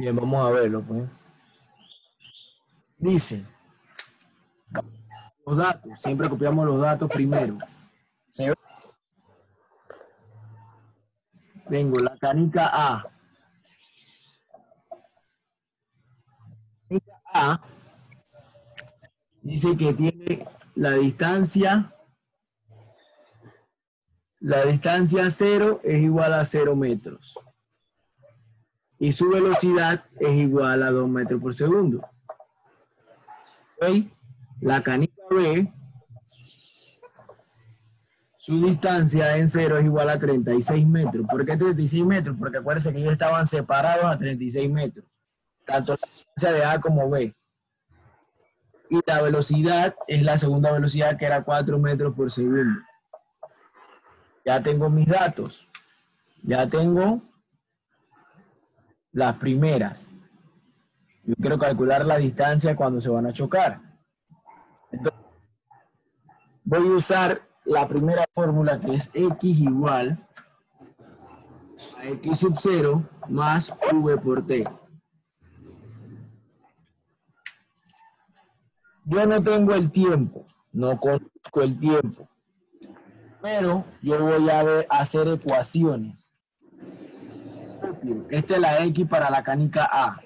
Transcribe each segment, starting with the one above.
Bien, vamos a verlo. Pues. Dice, los datos, siempre copiamos los datos primero. Se- Tengo la canica A. Canica A dice que tiene la distancia, la distancia cero es igual a cero metros. Y su velocidad es igual a 2 metros por segundo. ¿Ok? La canica B, su distancia en cero es igual a 36 metros. ¿Por qué 36 metros? Porque acuérdense que ellos estaban separados a 36 metros. Tanto la distancia de A como B. Y la velocidad es la segunda velocidad que era 4 metros por segundo. Ya tengo mis datos. Ya tengo las primeras. Yo quiero calcular la distancia cuando se van a chocar. Voy a usar la primera fórmula que es x igual a x sub 0 más v por t. Yo no tengo el tiempo, no conozco el tiempo, pero yo voy a ver, hacer ecuaciones. Esta es la X para la canica A.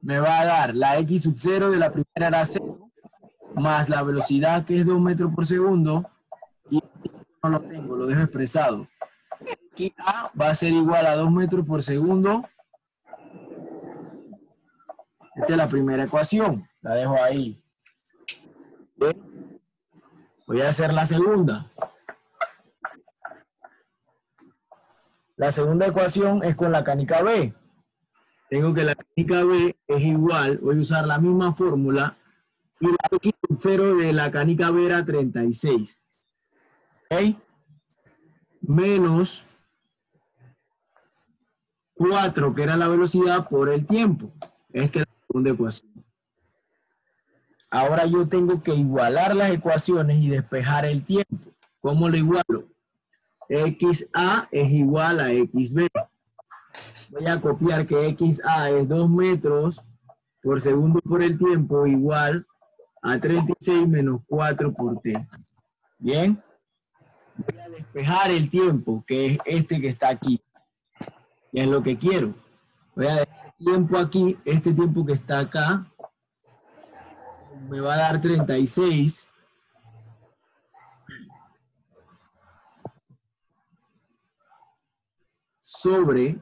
Me va a dar la X sub 0 de la primera era 0, más la velocidad que es 2 metros por segundo, y no lo tengo, lo dejo expresado. X A va a ser igual a 2 metros por segundo. Esta es la primera ecuación, la dejo ahí. Voy a hacer la segunda. La segunda ecuación es con la canica B. Tengo que la canica B es igual, voy a usar la misma fórmula, y la X sub 0 de la canica B era 36. ¿Ok? Menos 4, que era la velocidad por el tiempo. Esta es la segunda ecuación. Ahora yo tengo que igualar las ecuaciones y despejar el tiempo. ¿Cómo lo igualo? XA es igual a XB. Voy a copiar que XA es 2 metros por segundo por el tiempo igual a 36 menos 4 por T. Bien. Voy a despejar el tiempo, que es este que está aquí. Y es lo que quiero. Voy a dejar tiempo aquí, este tiempo que está acá, me va a dar 36 sobre,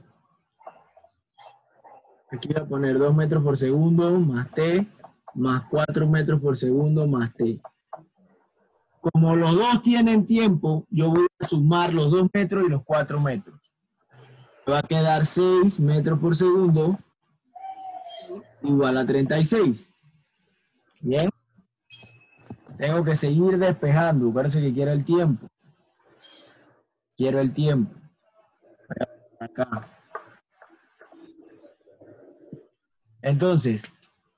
aquí voy a poner 2 metros por segundo más t, más 4 metros por segundo más t. Como los dos tienen tiempo, yo voy a sumar los 2 metros y los 4 metros. Me va a quedar 6 metros por segundo igual a 36. Bien. Tengo que seguir despejando. Parece que quiero el tiempo. Quiero el tiempo. Acá. Entonces,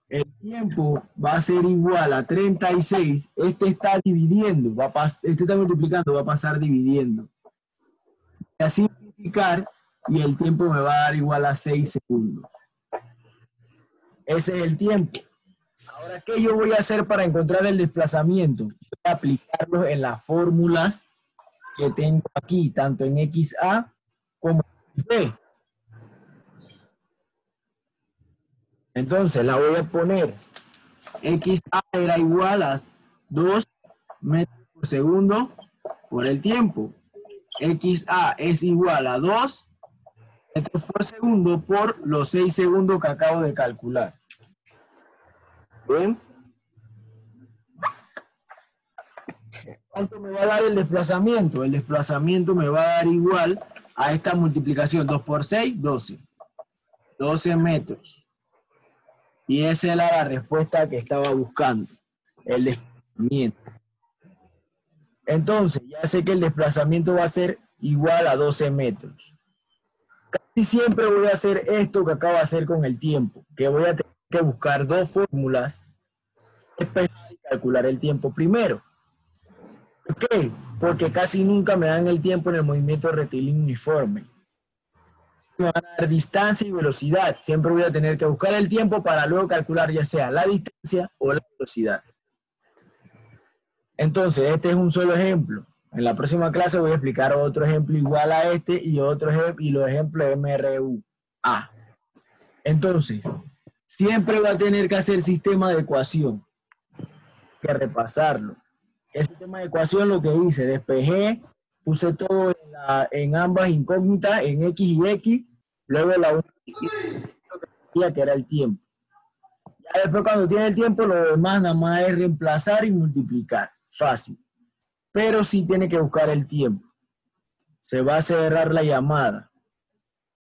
el tiempo va a ser igual a 36. Este está dividiendo, va a este está multiplicando, va a pasar dividiendo. Y así multiplicar y el tiempo me va a dar igual a 6 segundos. Ese es el tiempo. Ahora, ¿qué yo voy a hacer para encontrar el desplazamiento? Voy a aplicarlo en las fórmulas que tengo aquí, tanto en XA como en Entonces, la voy a poner. XA era igual a 2 metros por segundo por el tiempo. XA es igual a 2 metros por segundo por los 6 segundos que acabo de calcular. ¿Bien? ¿Cuánto me va a dar el desplazamiento? El desplazamiento me va a dar igual a esta multiplicación. 2 por 6, 12. 12 metros. Y esa era la respuesta que estaba buscando. El desplazamiento. Entonces, ya sé que el desplazamiento va a ser igual a 12 metros. Casi siempre voy a hacer esto que acabo de hacer con el tiempo, que voy a tener que buscar dos fórmulas, y calcular el tiempo primero. ¿Por qué? Porque casi nunca me dan el tiempo en el movimiento rectilíneo uniforme. me van a dar distancia y velocidad. Siempre voy a tener que buscar el tiempo para luego calcular ya sea la distancia o la velocidad. Entonces, este es un solo ejemplo. En la próxima clase voy a explicar otro ejemplo igual a este y otro y los ejemplos MRU. A. Entonces, siempre va a tener que hacer sistema de ecuación, que repasarlo. El sistema de ecuación lo que hice, despejé, puse todo en, ambas incógnitas, en X y X, luego la única que era el tiempo. Ya después cuando tiene el tiempo, lo demás nada más es reemplazar y multiplicar. Fácil. Pero sí tiene que buscar el tiempo. Se va a cerrar la llamada.